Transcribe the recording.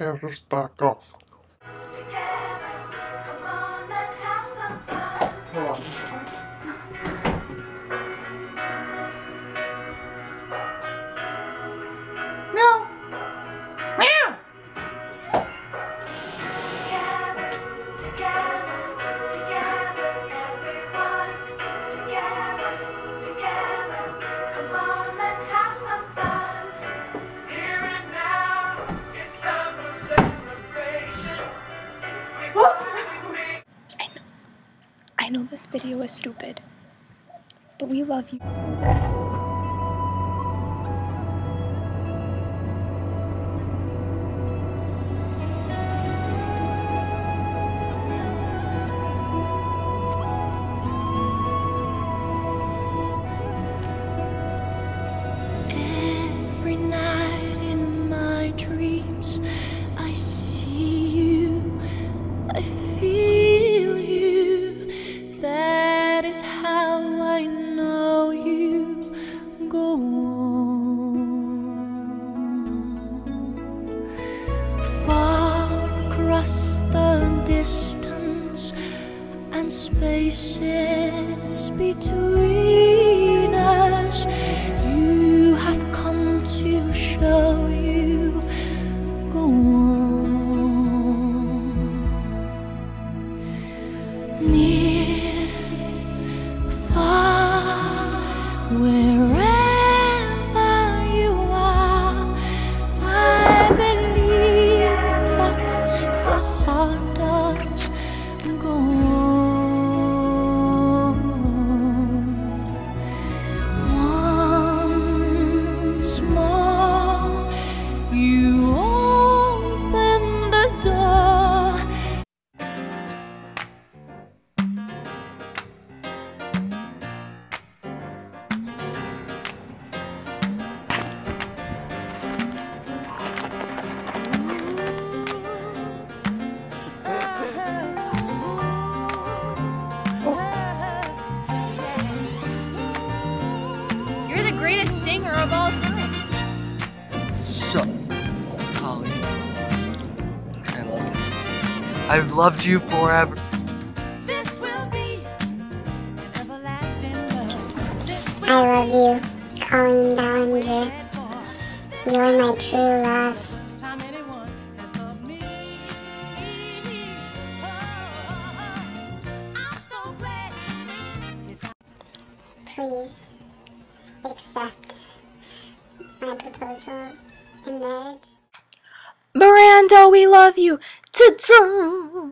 Heavy Stock Off. I know I know this video is stupid, but we love you. Across the distance and spaces between us. You have come to show you go on. Near, far, wherever singer of all time. So, Holly, I love you. I've loved you forever. This will be an everlasting love. I love you, Colleen Ballinger. You're my true love. first time anyone has loved me. Oh, I'm so glad. Please accept my proposal in marriage. Miranda, we love you. Ta-da!